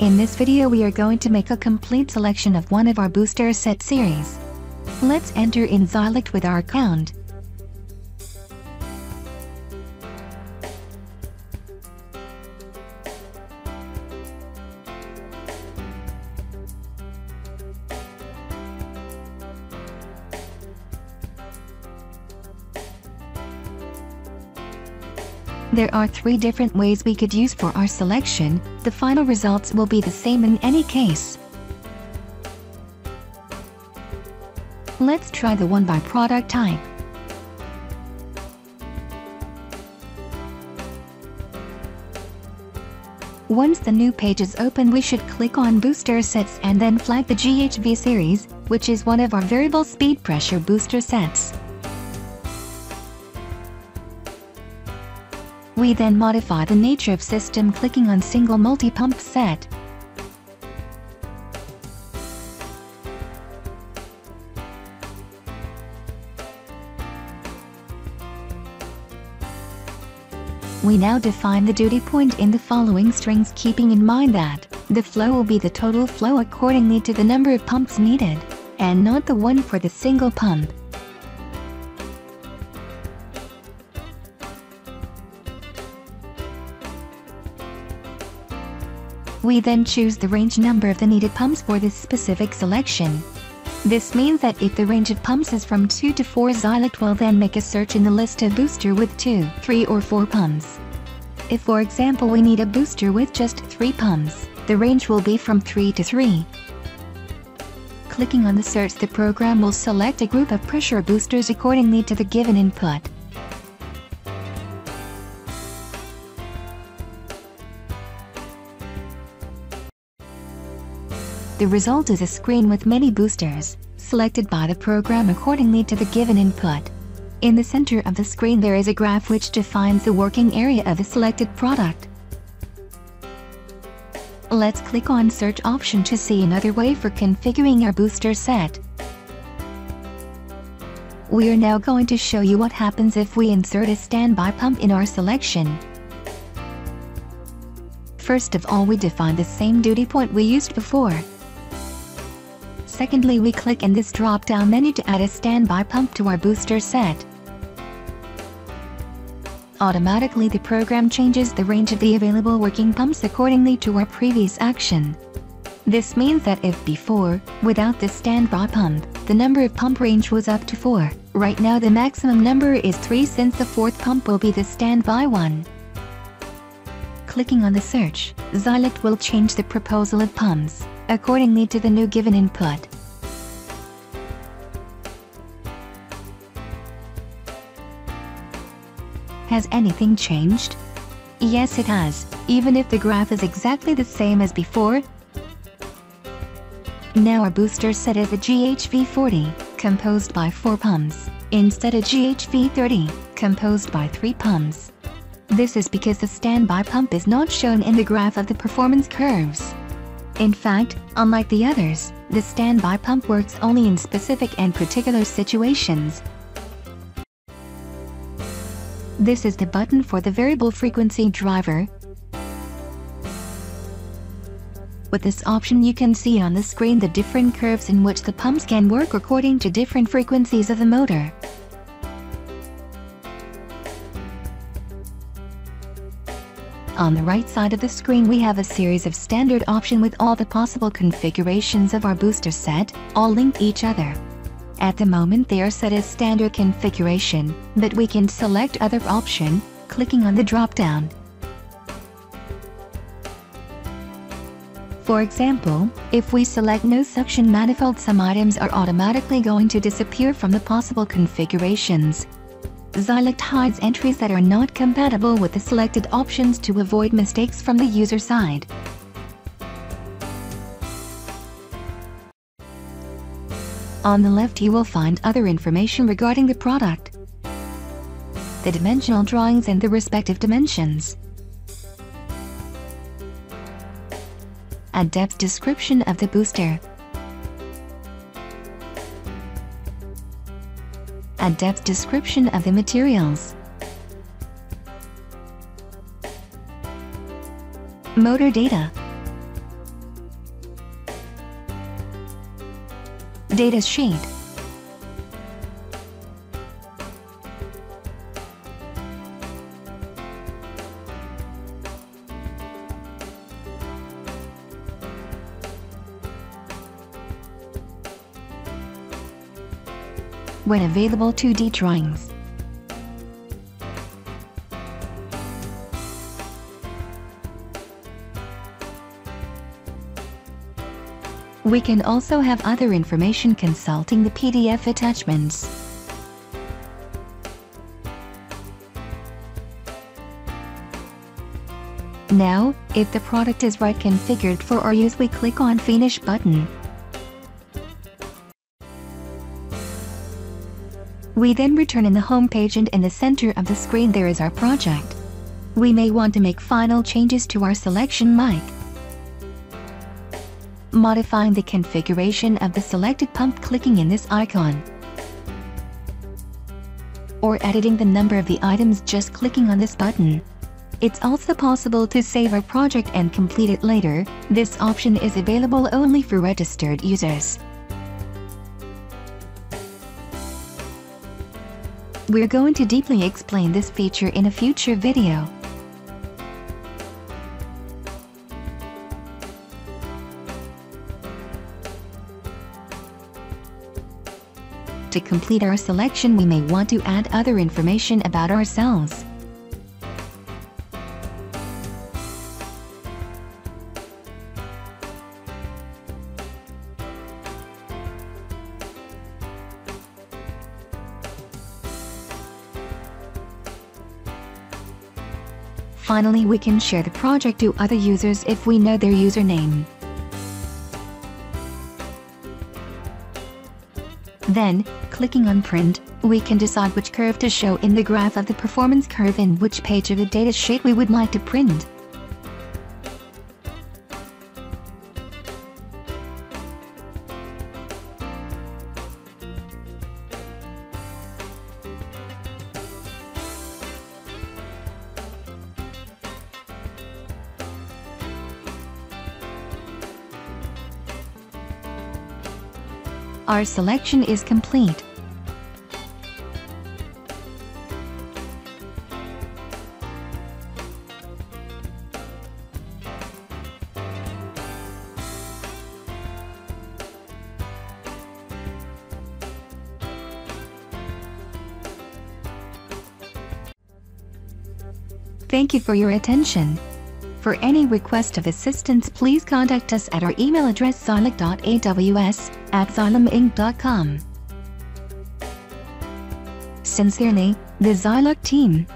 In this video we are going to make a complete selection of one of our booster set series. Let's enter in Xylect with our account. There are three different ways we could use for our selection, the final results will be the same in any case. Let's try the one by product type. Once the new page is open we should click on booster sets and then flag the GHV series, which is one of our variable speed pressure booster sets. We then modify the nature of system clicking on single multi-pump set. We now define the duty point in the following strings keeping in mind that the flow will be the total flow accordingly to the number of pumps needed, and not the one for the single pump. We then choose the range number of the needed pumps for this specific selection. This means that if the range of pumps is from 2 to 4 Xylect will then make a search in the list of booster with 2, 3 or 4 pumps. If for example we need a booster with just 3 pumps, the range will be from 3 to 3. Clicking on the search the program will select a group of pressure boosters accordingly to the given input. The result is a screen with many boosters, selected by the program accordingly to the given input. In the center of the screen there is a graph which defines the working area of the selected product. Let's click on search option to see another way for configuring our booster set. We are now going to show you what happens if we insert a standby pump in our selection. First of all we define the same duty point we used before. Secondly we click in this drop-down menu to add a standby pump to our booster set. Automatically the program changes the range of the available working pumps accordingly to our previous action. This means that if before, without the standby pump, the number of pump range was up to 4, right now the maximum number is 3 since the fourth pump will be the standby one. Clicking on the search, Xylect will change the proposal of pumps accordingly to the new given input. Has anything changed? Yes it has, even if the graph is exactly the same as before. Now our booster set is a GHV40, composed by 4 pumps, instead of GHV30, composed by 3 pumps. This is because the standby pump is not shown in the graph of the performance curves. In fact, unlike the others, the standby pump works only in specific and particular situations. This is the button for the variable frequency driver. With this option you can see on the screen the different curves in which the pumps can work according to different frequencies of the motor. On the right side of the screen we have a series of standard option with all the possible configurations of our booster set, all link each other. At the moment they are set as standard configuration, but we can select other option, clicking on the drop-down. For example, if we select no suction manifold some items are automatically going to disappear from the possible configurations, Xylect hides entries that are not compatible with the selected options to avoid mistakes from the user side. On the left you will find other information regarding the product, the dimensional drawings and the respective dimensions, a depth description of the booster, a depth description of the materials, motor data, data sheet, When available 2D drawings We can also have other information consulting the PDF attachments. Now, if the product is right configured for our use we click on Finish button. We then return in the home page and in the center of the screen there is our project. We may want to make final changes to our selection mic modifying the configuration of the selected pump clicking in this icon, or editing the number of the items just clicking on this button. It's also possible to save our project and complete it later, this option is available only for registered users. We're going to deeply explain this feature in a future video. To complete our selection we may want to add other information about ourselves. Finally we can share the project to other users if we know their username. Then, clicking on Print, we can decide which curve to show in the graph of the performance curve and which page of the datasheet we would like to print. Our selection is complete. Thank you for your attention. For any request of assistance please contact us at our email address xylect.aws at xyleminc.com. Sincerely, the Xylect team.